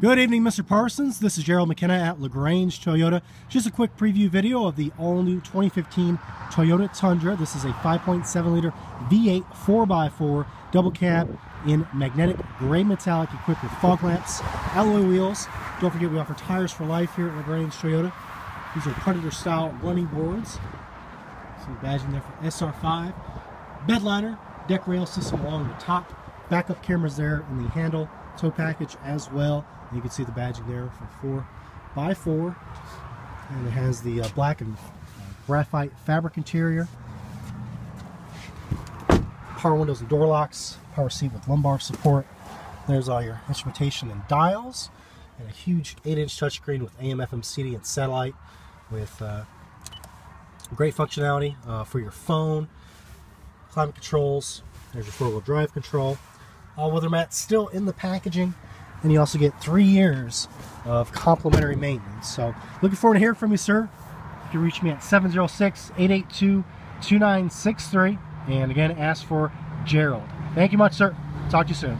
Good evening, Mr. Parsons. This is Gerald McKenna at LaGrange Toyota. Just a quick preview video of the all-new 2015 Toyota Tundra. This is a 5.7 liter V8 4x4 double cab in magnetic gray metallic equipped with fog lamps, alloy wheels. Don't forget we offer tires for life here at LaGrange Toyota. These are Predator style running boards. Some in there for SR5. Bed liner, deck rail system along the top. Backup cameras there in the handle tow package as well. And you can see the badging there for 4x4. And it has the uh, black and uh, graphite fabric interior. Power windows and door locks. Power seat with lumbar support. There's all your instrumentation and dials. And a huge 8-inch touchscreen with AM, FM, CD, and satellite with uh, great functionality uh, for your phone, climate controls. There's your four-wheel drive control. Uh, All weather mats still in the packaging and you also get three years of complimentary maintenance. So looking forward to hearing from you, sir. You can reach me at 706-882-2963. And again, ask for Gerald. Thank you much, sir. Talk to you soon.